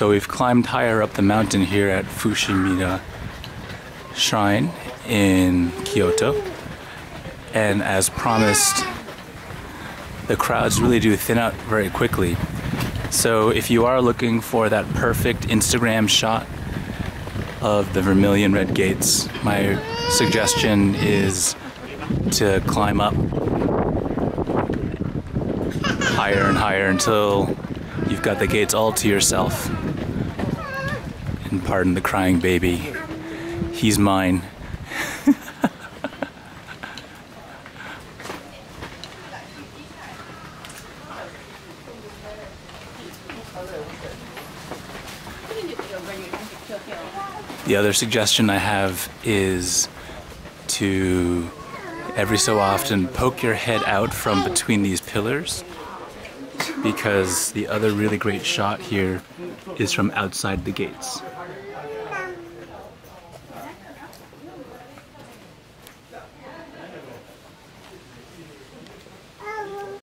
So we've climbed higher up the mountain here at Fushimi Inari Shrine in Kyoto. And as promised, the crowds really do thin out very quickly. So if you are looking for that perfect Instagram shot of the Vermilion Red Gates, my suggestion is to climb up higher and higher until you've got the gates all to yourself. And pardon the crying baby, he's mine. The other suggestion I have is to every so often poke your head out from between these pillars because the other really great shot here is from outside the gates.